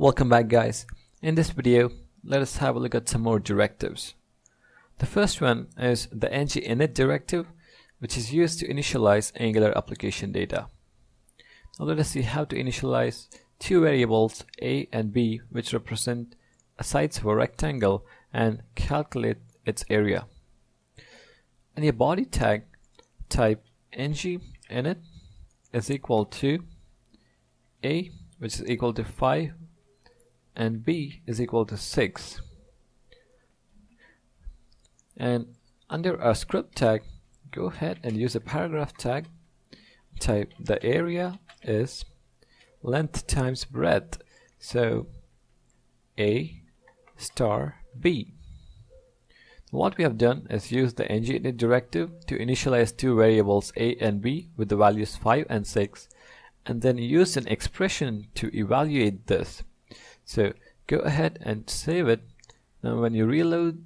Welcome back guys. In this video, let us have a look at some more directives. The first one is the ng-init directive, which is used to initialize Angular application data. Now let us see how to initialize two variables a and b which represent sides of a rectangle and calculate its area. In your body tag, type ng init is equal to a which is equal to 5 and b is equal to 6 and under our script tag go ahead and use a paragraph tag. Type the area is length times breadth. So a star b. What we have done is use the ng directive to initialize two variables a and b with the values 5 and 6 and then use an expression to evaluate this so go ahead and save it now when you reload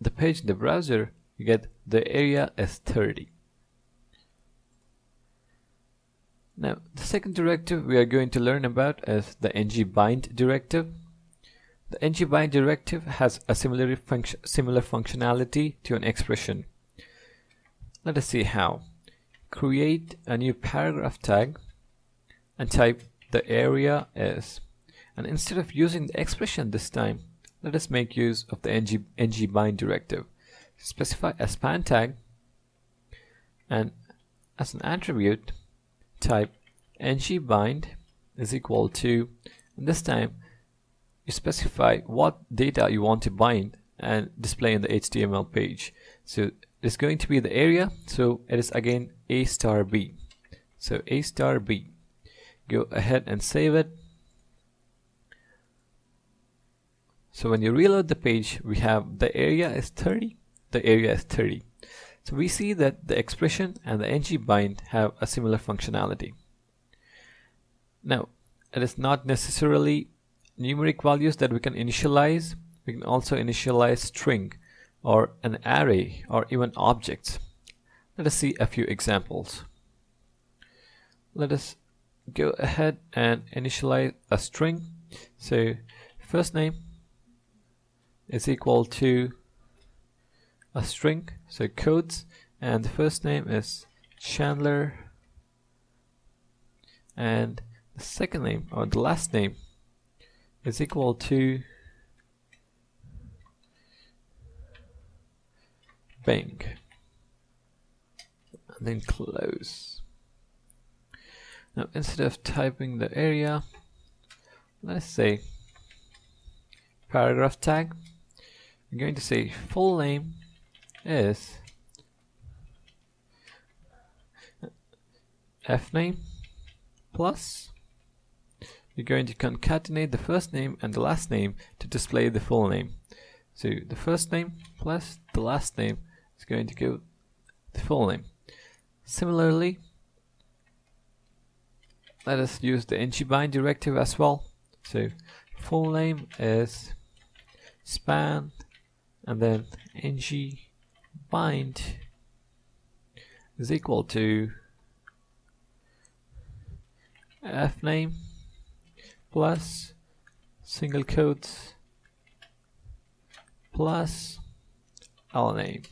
the page in the browser, you get the area as 30. Now, the second directive we are going to learn about is the ngbind directive. The ngbind directive has a similar, function, similar functionality to an expression. Let us see how. Create a new paragraph tag and type the area is. And instead of using the expression this time, let us make use of the ng, ngbind directive. Specify a span tag and as an attribute type ngbind is equal to and this time you specify what data you want to bind and display in the HTML page. So it's going to be the area so it is again a star b. So a star b. Go ahead and save it So when you reload the page, we have the area is 30, the area is 30. So we see that the expression and the ng-bind have a similar functionality. Now, it is not necessarily numeric values that we can initialize. We can also initialize string or an array or even objects. Let us see a few examples. Let us go ahead and initialize a string. So first name is equal to a string so codes and the first name is Chandler and the second name or the last name is equal to Bing and then close. Now instead of typing the area let's say paragraph tag I'm going to say full name is f name plus you're going to concatenate the first name and the last name to display the full name. So the first name plus the last name is going to give the full name. Similarly let us use the ngbind directive as well. So full name is span and then ng bind is equal to f name plus single quotes plus l name.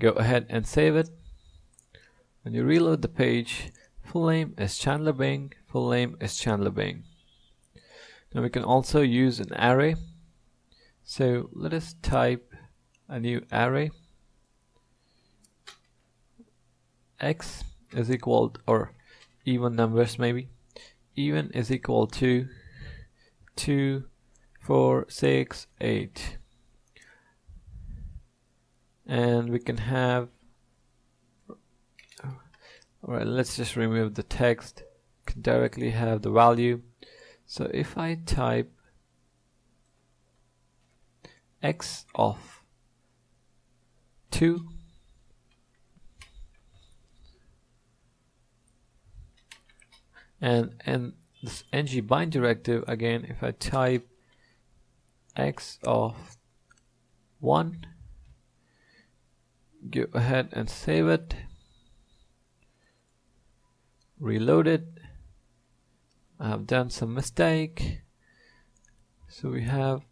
Go ahead and save it. When you reload the page full name is Chandler Bing full name is Chandler Bing. Now we can also use an array so let us type a new array. X is equal to, or even numbers maybe. Even is equal to 2 4 6 8 and we can have alright let's just remove the text. Can directly have the value. So if I type x of 2 and and this ng bind directive again if I type x of 1 go ahead and save it reload it. I have done some mistake. So we have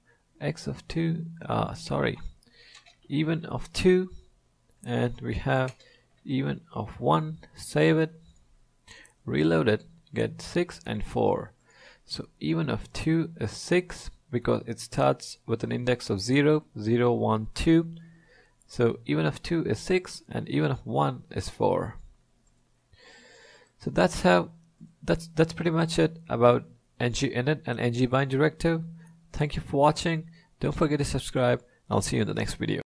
x of 2 uh, sorry even of 2 and we have even of 1 save it reload it get 6 and 4 so even of 2 is 6 because it starts with an index of 0 0 1 2 so even of 2 is 6 and even of 1 is 4 so that's how that's that's pretty much it about ng-init and ng-bind directive. Thank you for watching don't forget to subscribe. I'll see you in the next video